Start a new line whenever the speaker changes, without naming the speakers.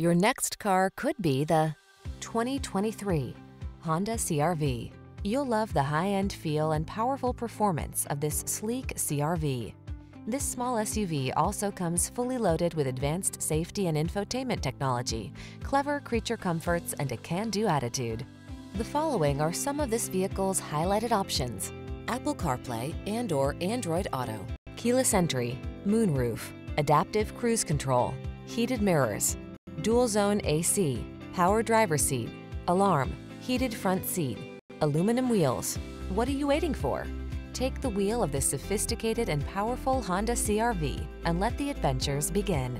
Your next car could be the 2023 Honda CRV. You'll love the high-end feel and powerful performance of this sleek CRV. This small SUV also comes fully loaded with advanced safety and infotainment technology, clever creature comforts, and a can-do attitude. The following are some of this vehicle's highlighted options. Apple CarPlay and or Android Auto, keyless entry, moonroof, adaptive cruise control, heated mirrors, dual zone AC, power driver seat, alarm, heated front seat, aluminum wheels. What are you waiting for? Take the wheel of this sophisticated and powerful Honda CRV and let the adventures begin.